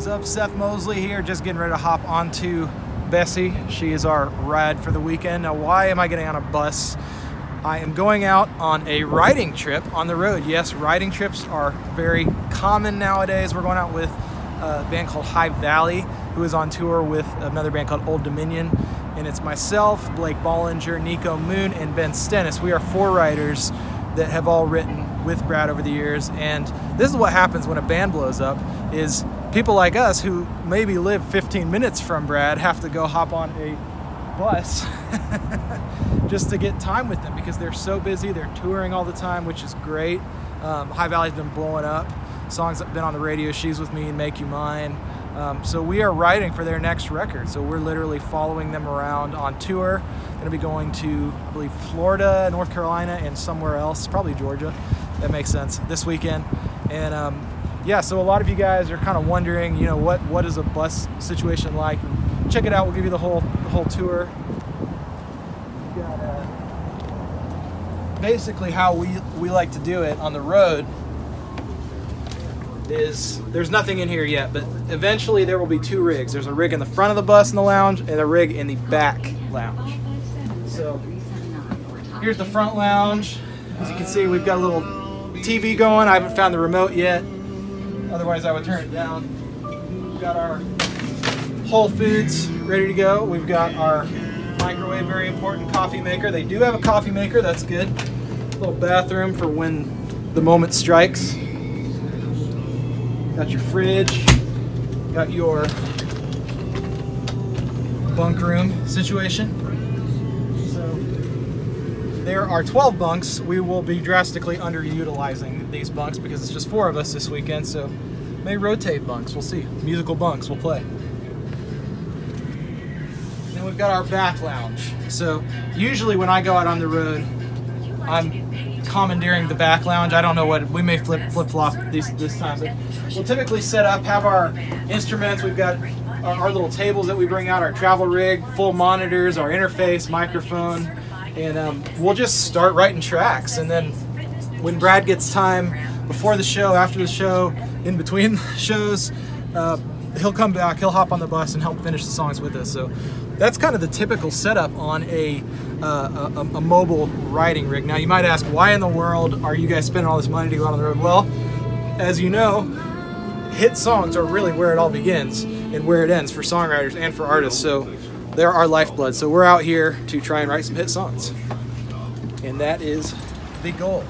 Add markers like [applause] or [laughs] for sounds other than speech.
is up? Seth Mosley here, just getting ready to hop onto Bessie. She is our ride for the weekend. Now, why am I getting on a bus? I am going out on a riding trip on the road. Yes, riding trips are very common nowadays. We're going out with a band called High Valley, who is on tour with another band called Old Dominion. And it's myself, Blake Bollinger, Nico Moon, and Ben Stennis. We are four riders that have all written with Brad over the years. And this is what happens when a band blows up is people like us who maybe live 15 minutes from Brad have to go hop on a bus [laughs] just to get time with them because they're so busy. They're touring all the time, which is great. Um, High Valley's been blowing up. Songs have been on the radio, She's With Me and Make You Mine. Um, so we are writing for their next record. So we're literally following them around on tour. Going to be going to, I believe, Florida, North Carolina, and somewhere else, probably Georgia. That makes sense. This weekend, and um, yeah. So a lot of you guys are kind of wondering, you know, what what is a bus situation like? Check it out. We'll give you the whole the whole tour. Uh, basically how we we like to do it on the road is there's nothing in here yet, but eventually there will be two rigs. There's a rig in the front of the bus in the lounge and a rig in the back lounge. So here's the front lounge. As you can see, we've got a little TV going. I haven't found the remote yet. Otherwise, I would turn it down. We've got our Whole Foods ready to go. We've got our microwave, very important coffee maker. They do have a coffee maker, that's good. little bathroom for when the moment strikes. Got your fridge, got your bunk room situation. There are 12 bunks. We will be drastically underutilizing these bunks because it's just four of us this weekend, so may rotate bunks. We'll see. Musical bunks, we'll play. Then we've got our back lounge. So usually when I go out on the road, I'm commandeering the back lounge. I don't know what we may flip flip flop this this time, but we'll typically set up, have our instruments. We've got our, our little tables that we bring out, our travel rig, full monitors, our interface, microphone, and um, we'll just start writing tracks. And then when Brad gets time before the show, after the show, in between [laughs] shows, uh, he'll come back. He'll hop on the bus and help finish the songs with us. So that's kind of the typical setup on a, uh, a, a mobile riding rig. Now you might ask, why in the world are you guys spending all this money to go out on the road? Well, as you know, hit songs are really where it all begins and where it ends for songwriters and for artists. So they're our lifeblood. So we're out here to try and write some hit songs. And that is the goal.